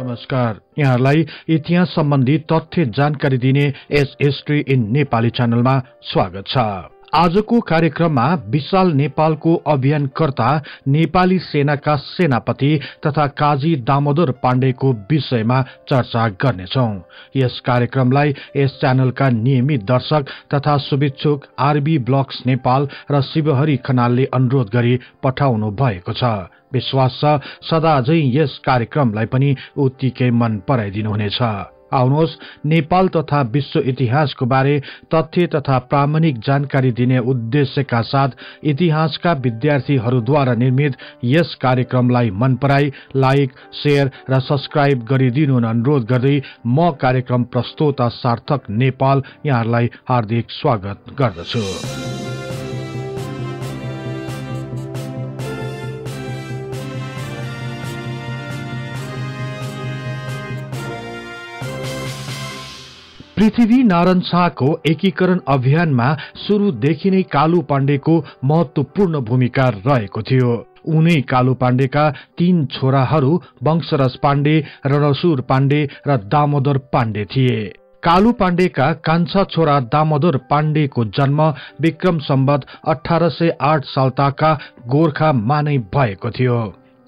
नमस्कार। यहाँलाई इतिहास सम्बन्धी तथ्य जानकारी दिने एस हिस्ट्री इन नेपाली च्यानलमा स्वागत छ। आजको कार्यक्रममा विशाल नेपालको अभियानकर्ता नेपाली सेनाका सेनापति तथा काजी दामोदर पाण्डेको विषयमा चर्चा गर्नेछौ। यस कार्यक्रमलाई यस च्यानलका नियमित दर्शक तथा शुभेच्छुक आरबी ब्लक्स नेपाल र शिवहरी खनालले अनुरोध गरी पठाउनु भएको छ। विश्वास छ सदा झै यस कार्यक्रमलाई पनि उत्तिकै मन पराइदिनुहुनेछ। आउनुहोस्। नेपाल तथा विश्व इतिहासको बारे तथ्य तथा प्रामाणिक जानकारी दिने उद्देश्यका साथ इतिहासका विद्यार्थीहरूद्वारा निर्मित यस कार्यक्रमलाई मन पराई लाइक शेयर र सब्सक्राइब गरिदिनु अनुरोध गर्दै म कार्यक्रम प्रस्तोता सार्थक नेपाल यहाँहरूलाई हार्दिक स्वागत गर्दछु। पृथ्वी नारायण शाहको एकीकरण अभियानमा सुरुदेखि नै कालु पाण्डेको महत्वपूर्ण भूमिका रहेको थियो। उनै कालु पाण्डेका तीन छोराहरू वंशरज पाण्डे रणसुर पाण्डे र दामोदर पाण्डे थिए। कालु पाण्डेका कान्छा छोरा दामोदर पाण्डेको जन्म विक्रम सम्बत अठार सय आठ सालताका गोर्खा मानै भएको थियो।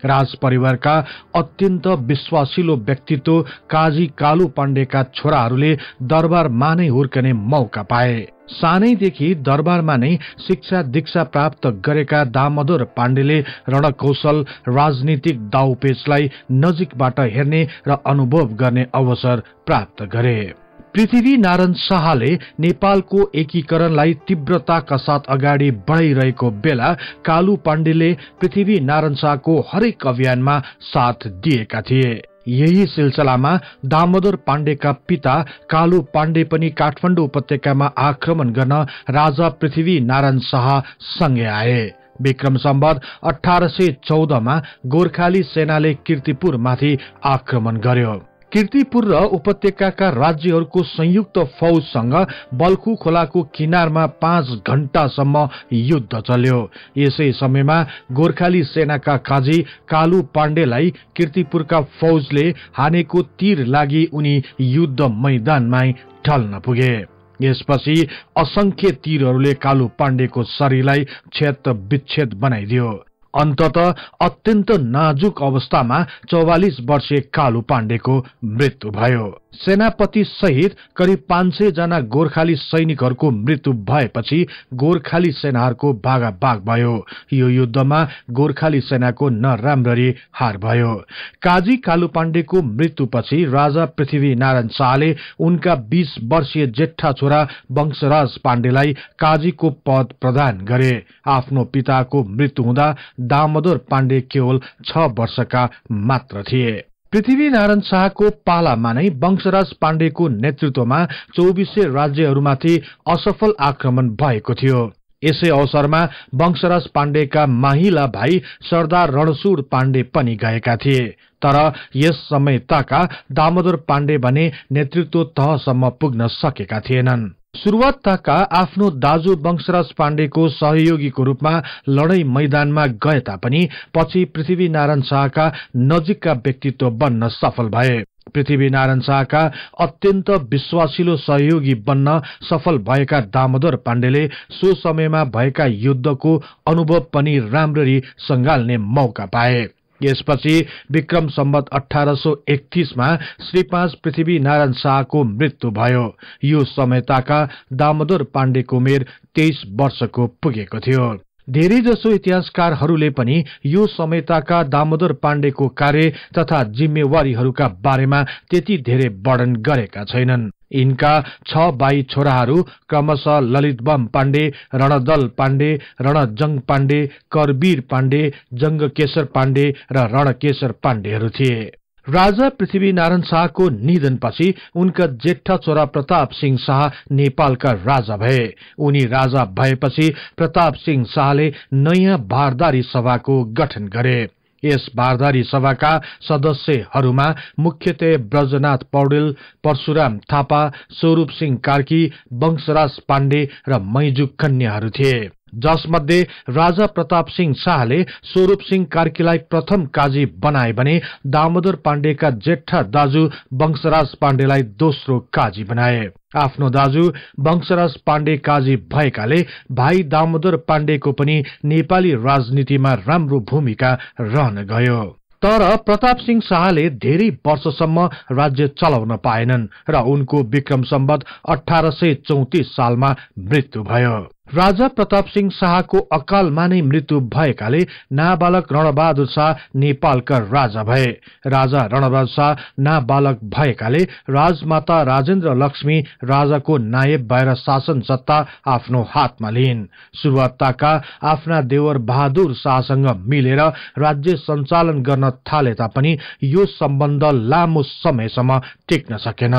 राज परिवारका अत्यन्त विश्वासिलो व्यक्तित्व काजी कालु पाण्डेका छोराहरूले दरबारमा नै हुर्कने मौका पाए। सानैदेखि दरबारमा नै शिक्षा दीक्षा प्राप्त गरेका दामोदर पाण्डेले रणकौशल राजनीतिक दाउपेचलाई नजिकबाट हेर्ने र अनुभव गर्ने अवसर प्राप्त गरे। पृथ्वी नारायण शाहले नेपालको एकीकरणलाई तीव्रताका साथ अगाडि बढाइरहेको बेला कालु पाण्डेले पृथ्वी नारायण शाहको हरेक अभियानमा साथ दिएका थिए। यही सिलसिलामा दामोदर पाण्डेका पिता कालु पाण्डे पनि काठमाडौँ उपत्यकामा आक्रमण गर्न राजा पृथ्वी नारायण शाह सँगै आए। विक्रम सम्बत अठार सय चौधमा गोर्खाली सेनाले किर्तिपुरमाथि आक्रमण गर्यो। किर्तिपुर र उपत्यकाका राज्यहरूको संयुक्त फौजसँग बल्खु खोलाको किनारमा पाँच घण्टासम्म युद्ध चल्यो। यसै समयमा गोर्खाली सेनाका खाजी कालु पाण्डेलाई किर्तिपुरका फौजले हानेको तीर लागि उनी युद्ध मैदानमै ढल्न पुगे। यसपछि असंख्य तीरहरूले कालु पाण्डेको शरीरलाई क्षेत्र विच्छेद बनाइदियो। अन्तत अत्यन्त नाजुक अवस्थामा चौवालिस वर्षीय कालु पाण्डेको मृत्यु भयो। सेनापति सहित करिब पाँच सय जना गोर्खाली सैनिकहरूको मृत्यु भएपछि गोर्खाली सेनाहरूको भागाभाग भयो। यो युद्धमा गोर्खाली सेनाको नराम्ररी हार भयो। काजी कालु पाण्डेको मृत्युपछि राजा पृथ्वी नारायण शाहले उनका बीस वर्षीय जेठा छोरा वंशराज पाण्डेलाई काजीको पद प्रदान गरे। आफ्नो पिताको मृत्यु हुँदा दामोदर पाण्डे केवल छ वर्षका मात्र थिए। पृथ्वीनारायण शाहको पालामा नै वंशराज पाण्डेको नेतृत्वमा चौबिसै राज्यहरूमाथि असफल आक्रमण भएको थियो। यसै अवसरमा वंशराज पाण्डेका माहिला भाइ सरदार रणसुर पाण्डे पनि गएका थिए। तर यस समय ताका दामोदर पाण्डे भने नेतृत्व तहसम्म पुग्न सकेका थिएनन्। सुरुवातका आफ्नो दाजु वंशराज पाण्डेको सहयोगीको रूपमा लड़ाई मैदानमा गए तापनि पछि पृथ्वीनारायण शाहका नजिकका व्यक्तित्व बन्न सफल भए। पृथ्वीनारायण शाहका अत्यन्त विश्वासिलो सहयोगी बन्न सफल भएका दामोदर पाण्डेले सो समयमा भएका युद्धको अनुभव पनि राम्ररी संगाल्ने मौका पाए। यसपछि विक्रम सम्बत अठार सौ एकतिसमा श्री पाँच पृथ्वी नारायण शाहको मृत्यु भयो। यो समयताका दामोदर पाण्डेको उमेर तेइस वर्षको पुगेको थियो। धेरै जसो इतिहासकारहरूले पनि यो समयताका दामोदर पाण्डेको कार्य तथा जिम्मेवारीहरूका बारेमा त्यति धेरै वर्णन गरेका छैनन्। यिनका छ बाई छोराहरू क्रमशः ललित बम रणदल पाण्डे रणजङ पाण्डे करवीर पाण्डे जङ्गकेशर पाण्डे रणकेशर पाण्डेहरू थिए। राजा पृथ्वीनारायण शाहको निधनपछि उनका जेठा छोरा प्रताप सिंह शाह नेपालका राजा भए। उनी राजा भएपछि प्रताप सिंह शाहले नयाँ भारदारी सभाको गठन गरे। यस बारदारी सभाका सदस्यहरूमा मुख्यतः ब्रजनाथ पौडेल परशुराम थापा स्वरूप सिंह कार्की वंशराज पाण्डे र मैजु कन्याहरू थिए। जसमध्ये राजा प्रताप सिंह शाहले स्वरूप सिंह कार्कीलाई प्रथम काजी बनाए भने दामोदर पाण्डेका जेठा दाजु वंशराज पाण्डेलाई दोस्रो काजी बनाए। आफ्नो दाजु वंशराज पाण्डे काजी भएकाले भाइ दामोदर पाण्डेको पनि नेपाली राजनीतिमा राम्रो भूमिका रहन गयो। तर प्रताप सिंह शाहले धेरै वर्षसम्म राज्य चलाउन पाएनन् र उनको विक्रम सम्बत अठार सय चौतिस सालमा मृत्यु भयो। राजा प्रताप सिंह शाहको अकालमा नै मृत्यु भएकाले नाबालक रणबहादुर शाह नेपालका राजा भए। राजा रणबहादुर शाह नाबालक भएकाले राजमाता राजेन्द्र लक्ष्मी राजाको नायब भएर शासन सत्ता आफ्नो हातमा लिइन्। सुरुवातका आफ्ना देवर बहादुर शाहसँग मिलेर राज्य सञ्चालन गर्न थाले तापनि यो सम्बन्ध लामो समयसम्म टिक्न सकेन।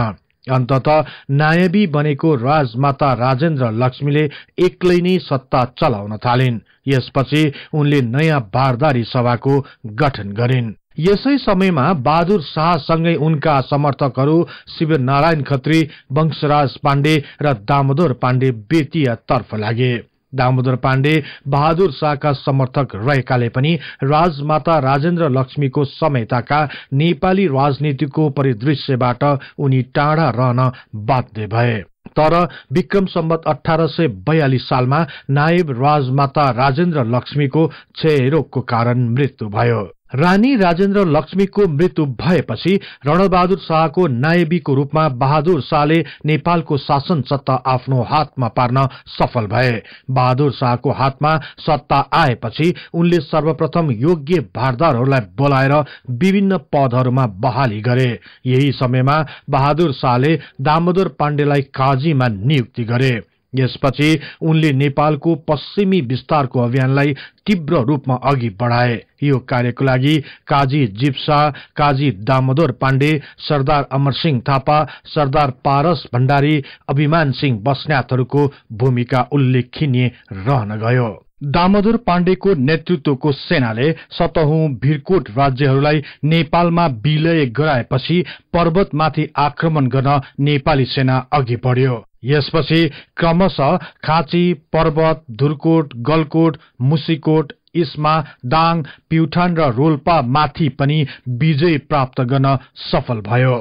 अन्तत नायबी बनेको राजमाता राजेन्द्र लक्ष्मीले एक्लै नै सत्ता चलाउन थालिन्। यसपछि उनले नयाँ बारदारी सभाको गठन गरिन्। यसै समयमा बहादुर शाहसँगै उनका समर्थकहरू शिव नारायण खत्री वंशराज पाण्डे र दामोदर पाण्डे बेतिया तर्फ लागे। दामोदर पाण्डे बहादुर शाहका समर्थक रहेकाले पनि राजमाता राजेन्द्र लक्ष्मीको समयताका नेपाली राजनीतिको परिदृश्यबाट उनी टाढा रहन बाध्य भए। तर विक्रम सम्बत अठार सय बयालिस सालमा नायब राजमाता राजेन्द्र लक्ष्मीको क्षयरोगको कारण मृत्यु भयो। रानी राजेन्द्र लक्ष्मीको मृत्यु भएपछि रणबहादुर शाहको नायबीको रूपमा बहादुर शाहले नेपालको शासन सत्ता आफ्नो हातमा पार्न सफल भए। बहादुर शाहको हातमा सत्ता आएपछि उनले सर्वप्रथम योग्य भारदारहरूलाई बोलाएर विभिन्न पदहरूमा बहाली गरे। यही समयमा बहादुर शाहले दामोदर पाण्डेलाई काजीमा नियुक्ति गरे। यसपछि उनले नेपालको पश्चिमी विस्तारको अभियानलाई तीव्र रूपमा अघि बढाए। यो कार्यको लागि काजी जिप्सा काजी दामोदर पाण्डे सरदार अमरसिंह थापा सरदार पारस भण्डारी अभिमान सिंह बस्नेतहरूको भूमिका उल्लेखनीय रहन गयो। दामोदर पाण्डेको नेतृत्वको सेनाले सतहौं भिरकोट राज्यहरूलाई नेपालमा विलय गराएपछि पर्वतमाथि आक्रमण गर्न नेपाली सेना अघि बढ्यो। यसपछि क्रमशः खाँची पर्वत धुरकोट गलकोट मुसिकोट इस्मा दाङ प्युठान र रोल्पा माथि पनि विजय प्राप्त गर्न सफल भयो।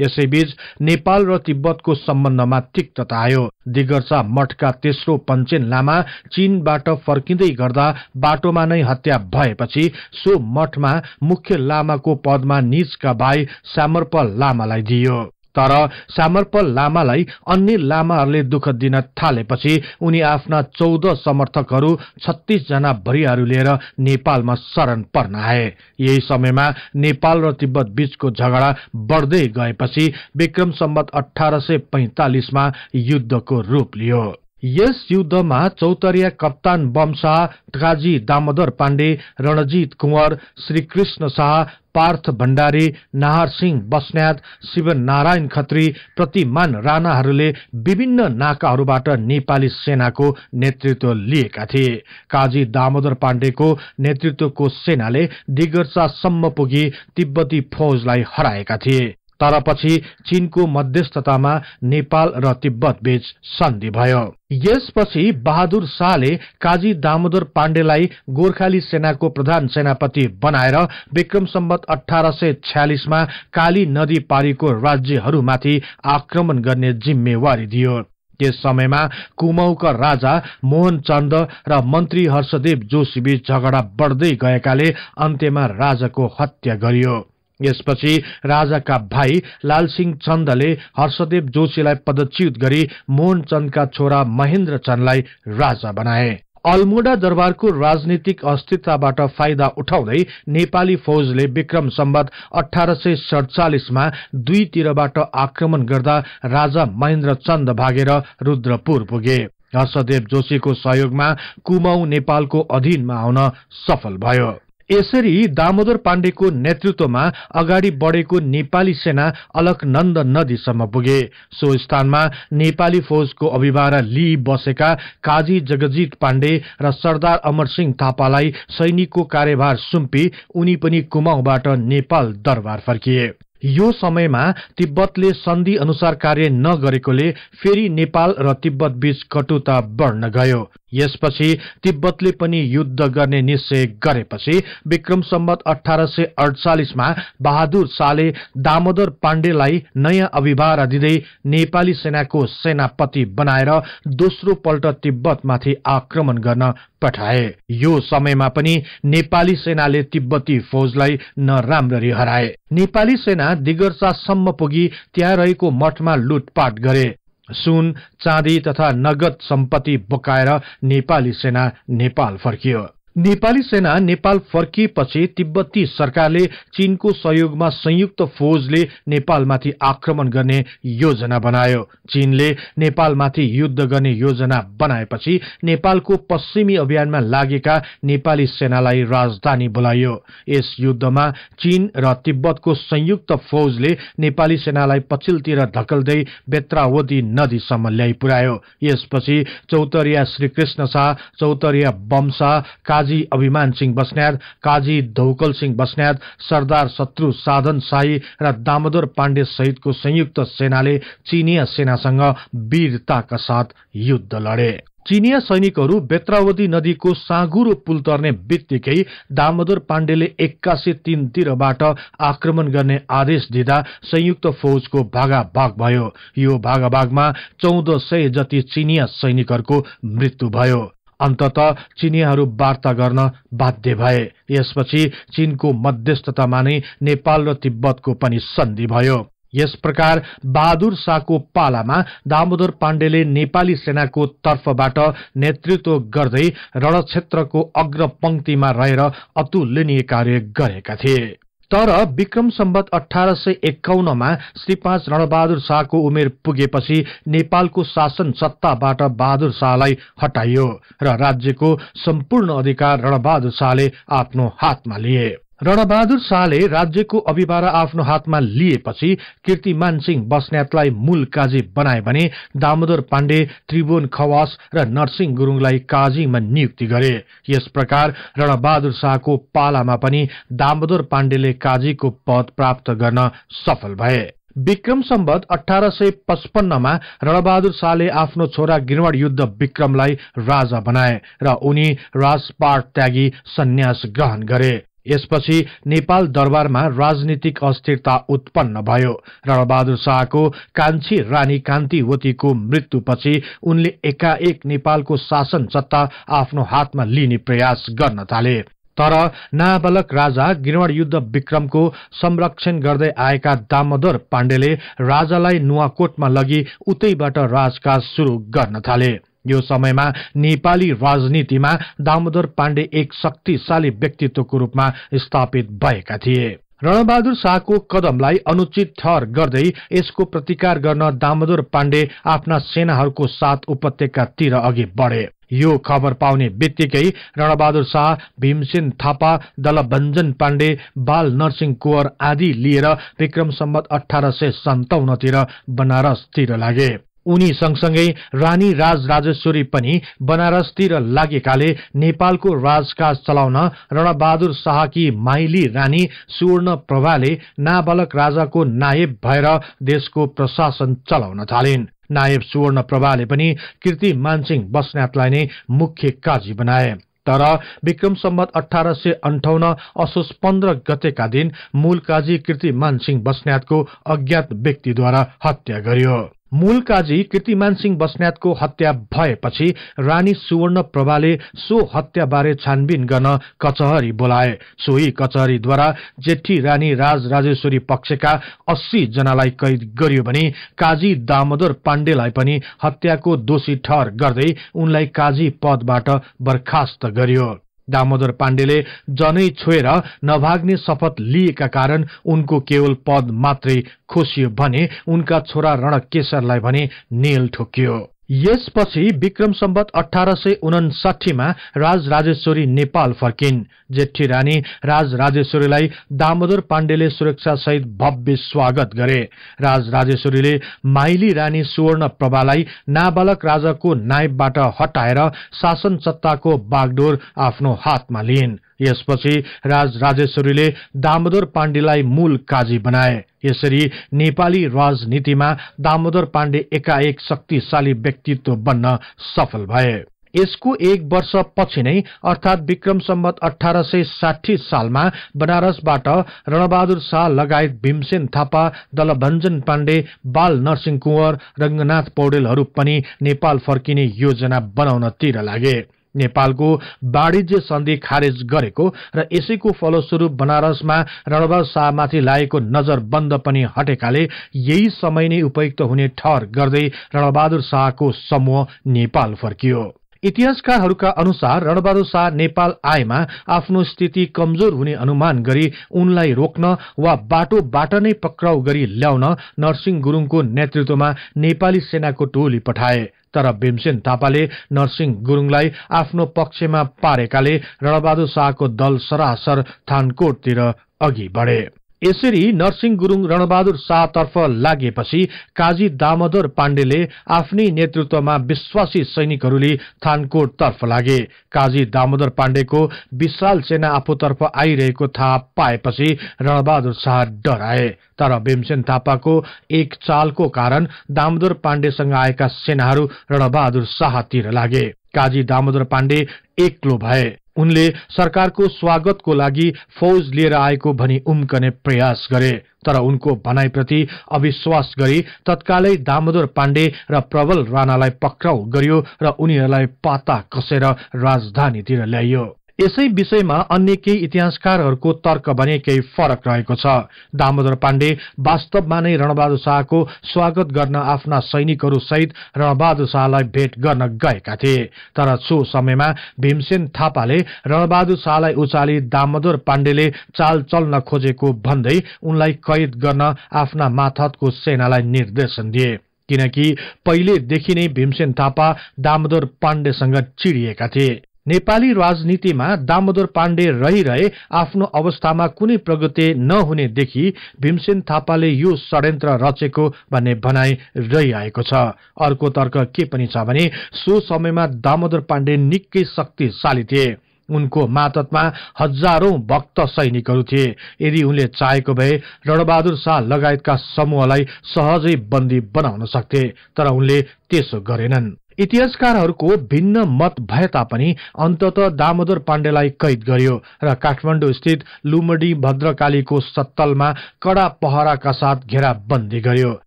यसैबीच नेपाल र तिब्बतको सम्बन्धमा तिक्तता आयो। दिगर्सा मठका तेस्रो पञ्चेन लामा चीनबाट फर्किँदै गर्दा बाटोमा नै हत्या भएपछि सो मठमा मुख्य लामाको पदमा निजका भाइ सामर्पल लामालाई दिइयो तर सामर्पल लामालाई अन्य लामाहरूले दुःख दिन थालेपछि उनी आफ्ना चौध समर्थकहरू छत्तीस जना भरियाहरू लिएर नेपालमा शरण पर्न आए। यही समयमा नेपाल र तिब्बत बीचको झगडा बढ्दै गएपछि विक्रम सम्बत अठार सय पैंतालिसमा युद्धको रूप लियो। यस युद्धमा चौतरिया कप्तान बम शाह काजी दामोदर पाण्डे रणजित कुंवर श्रीकृष्ण शाह पार्थ भण्डारी नाहार सिंह बस्न्यात शिवनारायण खत्री प्रतिमान राणाहरूले विभिन्न नाकाहरूबाट नेपाली सेनाको नेतृत्व लिएका थिए। काजी दामोदर पाण्डेको नेतृत्वको सेनाले दिगर्चासम्म पुगी तिब्बती फौजलाई हराएका थिए। तर पछि चीनको मध्यस्थतामा नेपाल र तिब्बत बीच सन्धि भयो। यसपछि बहादुर शाहले काजी दामोदर पाण्डेलाई गोर्खाली सेनाको प्रधान सेनापति बनाएर विक्रम सम्बत अठार सय छ्यालिसमा काली नदी पारीको राज्यहरूमाथि आक्रमण गर्ने जिम्मेवारी दियो। त्यस समयमा कुमाउका राजा मोहन चन्द र मन्त्री हर्षदेव जोशीबीच झगडा बढ्दै गएकाले अन्त्यमा राजाको हत्या गरियो। यसपछि राजाका भाइ लालसिंह चन्दले हर्षदेव जोशीलाई पदच्युत गरी मोहन चन्दका छोरा महेन्द्र चन्दलाई राजा बनाए। अल्मोडा दरबारको राजनीतिक अस्थिरताबाट फाइदा उठाउँदै नेपाली फौजले विक्रम सम्बत अठार सय सडचालिसमा दुईतिरबाट आक्रमण गर्दा राजा महेन्द्र चन्द भागेर रुद्रपुर पुगे। हर्षदेव जोशीको सहयोगमा कुमाउ नेपालको अधीनमा आउन सफल भयो। यसरी दामोदर पाण्डेको नेतृत्वमा अगाडि बढेको नेपाली सेना अलकनन्द नदीसम्म पुगे। सो स्थानमा नेपाली फौजको अभिभारा लिई बसेका काजी जगजित पाण्डे र सरदार अमरसिंह थापालाई सैनिकको कार्यभार सुम्पी उनी पनि कुमाउबाट नेपाल दरबार फर्किए। यो समयमा तिब्बतले सन्धि अनुसार कार्य नगरेकोले फेरि नेपाल र तिब्बत बीच कटुता बढ्न गयो। यसपछि तिब्बतले पनि युद्ध गर्ने निश्चय गरेपछि विक्रम सम्बत अठार सय अडचालिसमा बहादुर शाहले दामोदर पाण्डेलाई नयाँ अभिभार दिँदै नेपाली सेनाको सेनापति बनाएर दोस्रो पल्ट तिब्बतमाथि आक्रमण गर्न पठाए। यो समयमा पनि नेपाली सेनाले तिब्बती फौजलाई नराम्ररी हराए। नेपाली सेना दिगर्सासम्म पुगी त्यहाँ रहेको मठमा लुटपाट गरे। सुन चाँदी तथा नगद सम्पत्ति बोकाएर नेपाली सेना नेपाल फर्कियो। नेपाली सेना नेपाल फर्किएपछि तिब्बती सरकारले चीनको सहयोगमा संयुक्त फौजले नेपालमाथि आक्रमण गर्ने योजना बनायो। चीनले नेपालमाथि युद्ध गर्ने योजना बनाएपछि नेपालको पश्चिमी अभियानमा लागेका नेपाली सेनालाई राजधानी बोलाइयो यस युद्धमा चीन र तिब्बतको संयुक्त फौजले नेपाली सेनालाई पछिल्तिर धकल्दै बेत्रावती नदीसम्म ल्याइ पुर्यायो यसपछि चौतरिया श्रीकृष्ण शाह चौतरिया बमशाह काजी अभिमान सिंह बस्नेत काजी धौकल सिंह बस्नेत सरदार शत्रु साधन शाही र दामोदर पाण्डे सहितको संयुक्त सेनाले चिनिया सेनासँग वीरताका साथ युद्ध लडे। चिनिया सैनिकहरू बेत्रावती नदीको साँगुरो पुल तर्ने बित्तिकै दामोदर पाण्डेले एक्कासी तीनतिरबाट आक्रमण गर्ने आदेश दिँदा संयुक्त फौजको भागाभाग भयो। यो भागाभागमा चौध सय जति चिनिया सैनिकहरूको मृत्यु भयो। अन्तत चिनियाहरू वार्ता गर्न बाध्य भए। यसपछि चीनको मध्यस्थतामा नै नेपाल र तिब्बतको पनि सन्धि भयो। यस प्रकार बहादुर शाहको पालामा दामोदर पाण्डेले नेपाली सेनाको तर्फबाट नेतृत्व गर्दै रणक्षेत्रको अग्रपंक्तिमा रहेर अतुलनीय कार्य गरेका थिए। तर विक्रम सम्बत अठार सय एकाउन्नमा श्री पाँच रणबहादुर शाहको उमेर पुगेपछि नेपालको शासन सत्ताबाट बहादुर शाहलाई हटाइयो र राज्यको सम्पूर्ण अधिकार रणबहादुर शाहले आफ्नो हातमा लिए। रणबहादुर शाहले राज्यको अभिभार आफ्नो हातमा लिएपछि कीर्तिमान सिंह बस्नेतलाई मूल काजी बनाए भने दामोदर पाण्डे त्रिभुवन खवास र नरसिंह गुरूङलाई काजीमा नियुक्ति गरे। यस प्रकार रणबहादुर शाहको पालामा पनि दामोदर पाण्डेले काजीको पद प्राप्त गर्न सफल भए। विक्रम सम्बत अठार सय पचपन्नमा रणबहादुर शाहले आफ्नो छोरा गिरवण युद्ध विक्रमलाई राजा बनाए र उनी राजपाट त्यागी सन्यास ग्रहण गरे। यसपछि नेपाल दरबारमा राजनीतिक अस्थिरता उत्पन्न भयो। रणबहादुर शाहको कान्छी रानी कान्तिवतीको मृत्युपछि उनले एकाएक नेपालको शासन सत्ता आफ्नो हातमा लिने प्रयास गर्न थाले। तर नाबालक राजा गिरवण युद्ध विक्रमको संरक्षण गर्दै आएका दामोदर पाण्डेले राजालाई नुवाकोटमा लगी उतैबाट राजकाज शुरू गर्न थाले। यो समयमा नेपाली राजनीतिमा दामोदर पाण्डे एक शक्तिशाली व्यक्तित्वको रूपमा स्थापित भएका थिए। रणबहादुर शाहको कदमलाई अनुचित ठहर गर्दै यसको प्रतिकार गर्न दामोदर पाण्डे आफ्ना सेनाहरूको साथ उपत्यकातिर अघि बढे। यो खबर पाउने बित्तिकै रणबहादुर शाह भीमसेन थापा दलभञ्जन पाण्डे बाल नरसिंह कुवर आदि लिएर विक्रम सम्बत अठार सय सन्ताउन्नतिर बनारसतिर लागे। उनी सँगसँगै रानी राज राजेश्वरी पनि बनारसतिर लागेकाले नेपालको राजकाज चलाउन रणबहादुर शाहकी माइली रानी सुवर्ण प्रभाले नाबालक राजाको नायब भएर देशको प्रशासन चलाउन थालिन्। नायब सुवर्ण प्रभाले पनि कीर्ति मानसिंह बस्नेतलाई नै मुख्य काजी बनाए। तर विक्रम सम्बत अठार सय अन्ठाउन्न असोज पन्ध्र गतेका दिन मूल काजी कीर्तिमान सिंह बस्नेतको अज्ञात व्यक्तिद्वारा हत्या गरियो। मूल काजी कीर्तिमान सिंह बस्नेतको हत्या भएपछि रानी सुवर्ण प्रभाले सो हत्याबारे छानबिन गर्न कचहरी बोलाए। सोही कचहरीद्वारा जेठी रानी राज राजेश्वरी पक्षका अस्सी जनालाई कैद गरियो भने काजी दामोदर पाण्डेलाई पनि हत्याको दोषी ठहर गर्दै उनलाई काजी पदबाट बर्खास्त गरियो। दामोदर पाण्डेले जनै छोएर नभाग्ने शपथ लिएका कारण उनको केवल पद मात्रै खोसियो भने उनका छोरा रणकेशरलाई भने नेल ठोकियो। यसपछि विक्रम सम्बत अठार सय उनासाठीमा राज राजेश्वरी नेपाल फर्किन्। जेठी रानी राज राजेश्वरीलाई दामोदर पाण्डेले सुरक्षा सहित भव्य स्वागत गरे। राज राजेश्वरीले माइली रानी सुवर्ण प्रभालाई नाबालक राजाको नायबबाट हटाएर शासन सत्ताको बागडोर आफ्नो हातमा लिइन्। यसपछि राज राजेश्वरीले दामोदर पाण्डेलाई मूल काजी बनाए। यसरी नेपाली राजनीतिमा दामोदर पाण्डे एकाएक शक्तिशाली व्यक्तित्व बन्न सफल भए। यसको एक वर्ष पछि नै अर्थात विक्रम सम्बत अठार सय साठी सालमा बनारसबाट रणबहादुर शाह लगायत भीमसेन थापा दलभञ्जन पाण्डे बाल नरसिंह कुँवर रंगनाथ पौडेलहरू पनि नेपाल फर्किने योजना बनाउनतिर लागे। नेपालको वाणिज्य सन्धि खारेज गरेको र यसैको फलस्वरूप बनारसमा रणबहादुर शाहमाथि लागेको नजर बन्द पनि हटेकाले यही समय नै उपयुक्त हुने ठहर गर्दै रणबहादुर शाहको समूह नेपाल फर्कियो। इतिहासकारहरूका अनुसार रणबहादुर शाह नेपाल आएमा आफ्नो स्थिति कमजोर हुने अनुमान गरी उनलाई रोक्न वा बाटोबाट नै पक्राउ गरी ल्याउन नरसिंह गुरूङको नेतृत्वमा नेपाली सेनाको टोली पठाए। तर भीमसेन थापाले नरसिंह गुरूङलाई आफ्नो पक्षमा पारेकाले रणबहादुर शाहको दल सरासर थानकोटतिर अघि बढे। यसरी नरसिंह गुरूङ रणबहादुर शाहतर्फ लागेपछि काजी दामोदर पाण्डेले आफ्नै नेतृत्वमा विश्वासी सैनिकहरूले थानकोट तर्फ लागे। काजी दामोदर पाण्डेको विशाल सेना आफूतर्फ आइरहेको थाहा पाएपछि रणबहादुर शाह डराए। तर भीमसेन थापाको एक चालको कारण दामोदर पाण्डेसँग आएका सेनाहरू रणबहादुर शाहतिर लागे। काजी दामोदर पाण्डे एक्लो भए। उनले सरकारको स्वागतको लागि फौज लिएर आएको भनी उम्कने प्रयास गरे तर उनको भनाइप्रति अविश्वास गरी तत्कालै दामोदर पाण्डे र प्रबल राणालाई पक्राउ गरियो र उनीहरूलाई पाता कसेर राजधानीतिर ल्याइयो। यसै विषयमा अन्य केही इतिहासकारहरूको तर्क भने केही फरक रहेको छ। दामोदर पाण्डे वास्तवमा नै रणबहादुर शाहको स्वागत गर्न आफ्ना सैनिकहरू सहित रणबहादुर शाहलाई भेट गर्न गएका थिए। तर सो समयमा भीमसेन थापाले रणबहादुर शाहलाई उचाली दामोदर पाण्डेले चाल चल्न खोजेको भन्दै उनलाई कैद गर्न आफ्ना माथतको सेनालाई निर्देशन दिए। किनकि पहिलेदेखि नै भीमसेन थापा दामोदर पाण्डेसँग चिडिएका थिए। नेपाली राजनीतिमा दामोदर पाण्डे रहिरहे आफ्नो अवस्थामा कुनै प्रगति नहुनेदेखि भीमसेन थापाले यो षड्यन्त्र रचेको भन्ने भनाइ रहिआएको छ। अर्को तर्क के पनि छ भने सो समयमा दामोदर पाण्डे निकै शक्तिशाली थिए। उनको माततमा हजारौं भक्त सैनिकहरू थिए। यदि उनले चाहेको भए रणबहादुर शाह लगायतका समूहलाई सहजै बन्दी बनाउन सक्थे तर उनले त्यसो गरेनन्। इतिहासकारहरूको भिन्न मत भए तापनि अन्तत दामोदर पाण्डेलाई कैद गरियो र काठमाडौँ स्थित लुमडी भद्रकालीको सत्तलमा कडा पहराका साथ घेराबन्दी गरियो।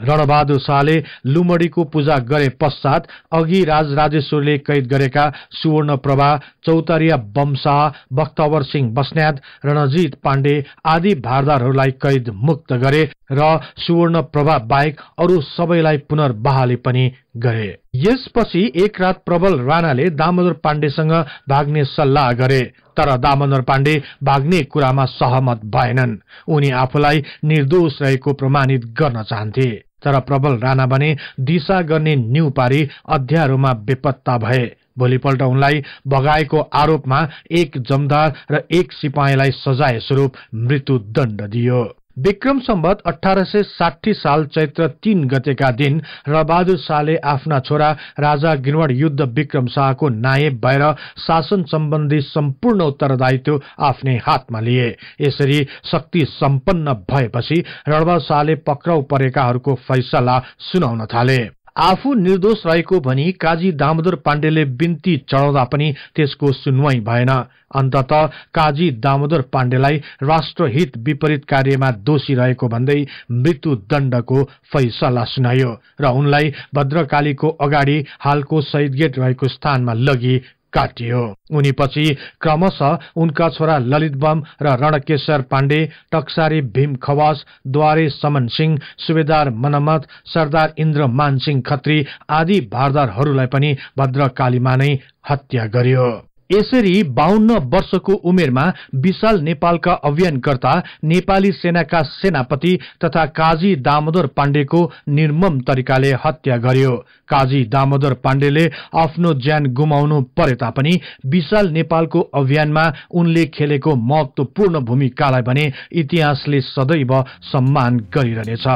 रणबहादुर शाहले लुमडीको पूजा गरे पश्चात अघि राज राजेश्वरले कैद गरेका सुवर्ण प्रभा चौतारिया बमशाह बख्तवर सिंह बस्न्यात रणजित पाण्डे आदि भारदारहरूलाई कैद मुक्त गरे। र सुवर्ण प्रभा बाहेक अरू सबैलाई पुनर्बहाली पनि गरे। यसपछि एक रात प्रबल राणाले दामोदर पाण्डेसँग भाग्ने सल्लाह गरे तर दामोदर पाण्डे भाग्ने कुरामा सहमत भएनन्। उनी आफूलाई निर्दोष रहेको प्रमाणित गर्न चाहन्थे। तर प्रबल राणा भने दिशा गर्ने न्यू पारी अध्यारोमा बेपत्ता भए। भोलिपल्ट उनलाई भगाएको आरोपमा एक जमदार र एक सिपाहीलाई सजाय स्वरूप मृत्युदण्ड दियो। विक्रम सम्बत अठार सय साठी साल चैत्र तीन गतेका दिन रबहादुर शाहले आफ्ना छोरा राजा गिरवण युद्ध विक्रम शाहको नायब भएर शासन सम्बन्धी सम्पूर्ण उत्तरदायित्व आफ्नै हातमा लिए। यसरी शक्ति सम्पन्न भएपछि रणबहादुर शाहले पक्राउ परेकाहरूको फैसला सुनाउन थाले। आफू निर्दोष रहेको भनी काजी दामोदर पाण्डेले बिन्ती चढाउँदा पनि त्यसको सुनवाई भएन। अन्तत काजी दामोदर पाण्डेलाई राष्ट्रहित विपरीत कार्यमा दोषी रहेको भन्दै मृत्युदण्डको फैसला सुनायो र उनलाई भद्रकालीको अगाडि हालको शहीद गेट रहेको स्थानमा लगी काटियो। उनी पछि क्रमशः उनका छोरा ललित बम र रणकेश्वर पाण्डे टक्सारी भीम खवास द्वारे समन सिंह सुबेदार मनमत सरदार इन्द्र मान सिंह खत्री आदि भारदारहरूलाई पनि भद्रकालीमा नै हत्या गरियो। यसरी बाहन्न वर्षको उमेरमा विशाल नेपालका अभियानकर्ता नेपाली सेनाका सेनापति तथा काजी दामोदर पाण्डेको निर्मम तरिकाले हत्या गर्यो। काजी दामोदर पाण्डेले आफ्नो ज्यान गुमाउनु परे तापनि विशाल नेपालको अभियानमा उनले खेलेको महत्वपूर्ण भूमिकालाई भने इतिहासले सदैव सम्मान गरिरहनेछ।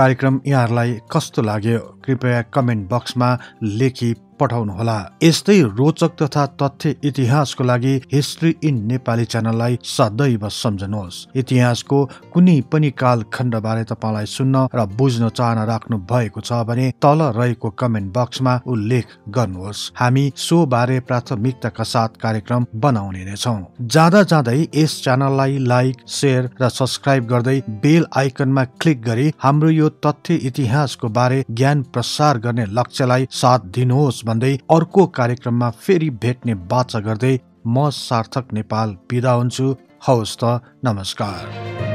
कार्यक्रम यहाँहरूलाई कस्तो लाग्यो कृपया कमेन्ट बक्समा लेखी पठाउनुहोला। यस्तै रोचक तथा तथ्य इतिहासको लागि हिस्ट्री इन नेपाली च्यानललाई सदैव सम्झनुहोस्। इतिहासको कुनै पनि कालखण्डबारे तपाईँलाई सुन्न र बुझ्न चाहना राख्नु भएको छ भने तल रहेको कमेन्ट बक्समा उल्लेख गर्नुहोस्। हामी सो बारे प्राथमिकताका साथ कार्यक्रम बनाउने नै छौँ। जाँदा जाँदै यस च्यानललाई लाइक सेयर र सब्सक्राइब गर्दै बेल आइकनमा क्लिक गरी हाम्रो यो तथ्य इतिहासको बारे ज्ञान प्रसार गर्ने लक्ष्यलाई साथ दिनुहोस् भन्दै अर्को कार्यक्रममा फेरि भेट्ने बाचा गर्दै म सार्थक नेपाल बिदा हुन्छु। हवस् त नमस्कार।